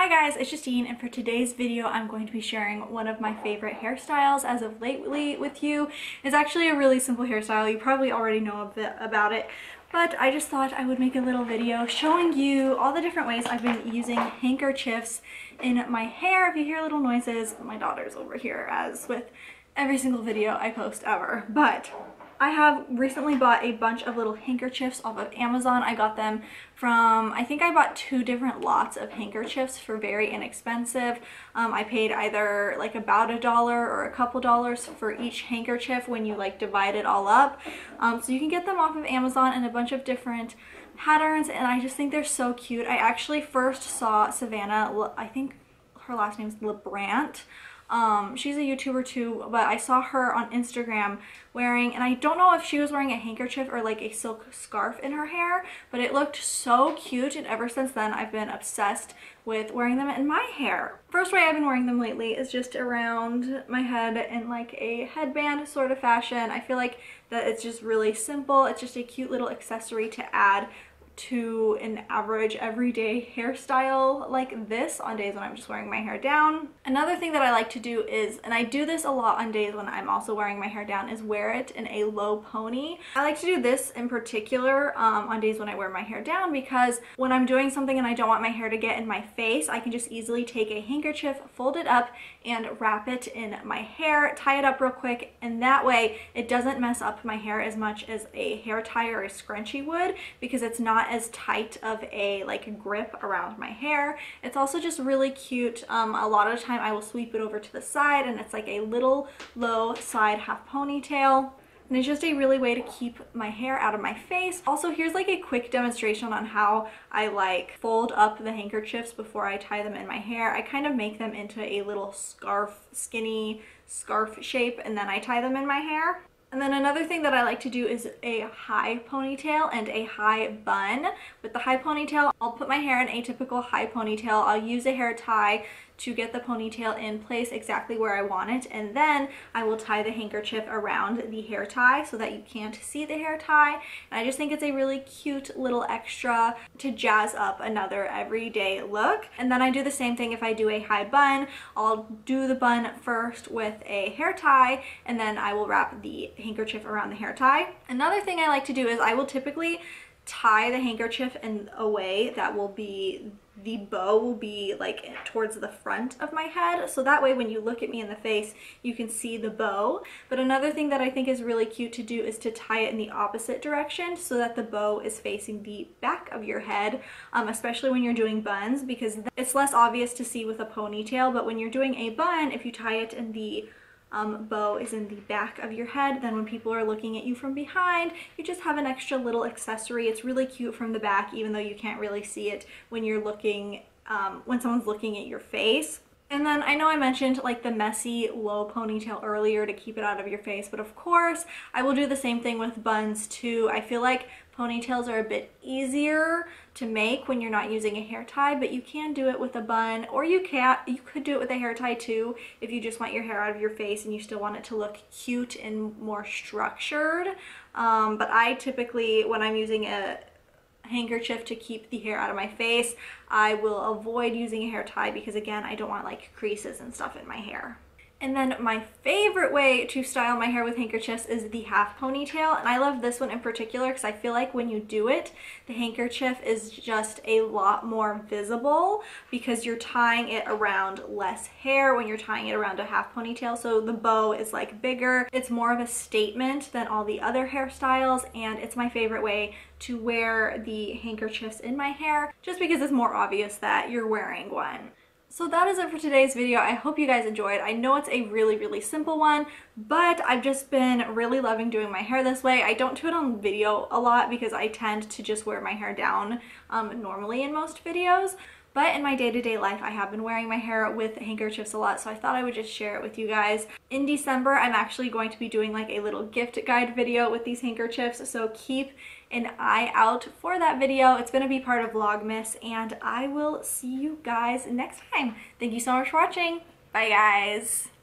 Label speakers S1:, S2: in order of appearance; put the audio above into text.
S1: Hi guys, it's Justyne and for today's video I'm going to be sharing one of my favorite hairstyles as of lately with you. It's actually a really simple hairstyle, you probably already know a bit about it, but I just thought I would make a little video showing you all the different ways I've been using handkerchiefs in my hair. If you hear little noises, my daughter's over here as with every single video I post ever, but I have recently bought a bunch of little handkerchiefs off of Amazon. I got them from, I think I bought two different lots of handkerchiefs for very inexpensive. Um, I paid either like about a dollar or a couple dollars for each handkerchief when you like divide it all up. Um, so you can get them off of Amazon in a bunch of different patterns and I just think they're so cute. I actually first saw Savannah, I think her last name is LaBrant um, she's a YouTuber too, but I saw her on Instagram wearing, and I don't know if she was wearing a handkerchief or like a silk scarf in her hair, but it looked so cute. And ever since then, I've been obsessed with wearing them in my hair. First way I've been wearing them lately is just around my head in like a headband sort of fashion. I feel like that it's just really simple. It's just a cute little accessory to add to an average everyday hairstyle like this on days when I'm just wearing my hair down. Another thing that I like to do is, and I do this a lot on days when I'm also wearing my hair down, is wear it in a low pony. I like to do this in particular um, on days when I wear my hair down because when I'm doing something and I don't want my hair to get in my face, I can just easily take a handkerchief, fold it up, and wrap it in my hair, tie it up real quick, and that way it doesn't mess up my hair as much as a hair tie or a scrunchie would because it's as tight of a like grip around my hair. It's also just really cute. Um, a lot of the time I will sweep it over to the side and it's like a little low side half ponytail. And it's just a really way to keep my hair out of my face. Also, here's like a quick demonstration on how I like fold up the handkerchiefs before I tie them in my hair. I kind of make them into a little scarf, skinny scarf shape, and then I tie them in my hair. And then another thing that I like to do is a high ponytail and a high bun. With the high ponytail, I'll put my hair in a typical high ponytail. I'll use a hair tie to get the ponytail in place exactly where I want it and then I will tie the handkerchief around the hair tie so that you can't see the hair tie and I just think it's a really cute little extra to jazz up another everyday look and then I do the same thing if I do a high bun I'll do the bun first with a hair tie and then I will wrap the handkerchief around the hair tie. Another thing I like to do is I will typically tie the handkerchief in a way that will be the bow will be like towards the front of my head. So that way when you look at me in the face you can see the bow. But another thing that I think is really cute to do is to tie it in the opposite direction so that the bow is facing the back of your head um, especially when you're doing buns because it's less obvious to see with a ponytail. But when you're doing a bun if you tie it in the um, bow is in the back of your head. Then when people are looking at you from behind, you just have an extra little accessory. It's really cute from the back, even though you can't really see it when you're looking, um, when someone's looking at your face. And then I know I mentioned like the messy low ponytail earlier to keep it out of your face, but of course I will do the same thing with buns too. I feel like ponytails are a bit easier to make when you're not using a hair tie, but you can do it with a bun or you can you could do it with a hair tie too if you just want your hair out of your face and you still want it to look cute and more structured. Um, but I typically, when I'm using a handkerchief to keep the hair out of my face. I will avoid using a hair tie because again, I don't want like creases and stuff in my hair. And then my favorite way to style my hair with handkerchiefs is the half ponytail. And I love this one in particular because I feel like when you do it, the handkerchief is just a lot more visible because you're tying it around less hair when you're tying it around a half ponytail. So the bow is like bigger. It's more of a statement than all the other hairstyles. And it's my favorite way to wear the handkerchiefs in my hair just because it's more obvious that you're wearing one. So that is it for today's video. I hope you guys enjoyed. I know it's a really, really simple one, but I've just been really loving doing my hair this way. I don't do it on video a lot because I tend to just wear my hair down um, normally in most videos. But in my day-to-day -day life, I have been wearing my hair with handkerchiefs a lot, so I thought I would just share it with you guys. In December, I'm actually going to be doing like a little gift guide video with these handkerchiefs, so keep an eye out for that video. It's going to be part of Vlogmas and I will see you guys next time. Thank you so much for watching. Bye guys.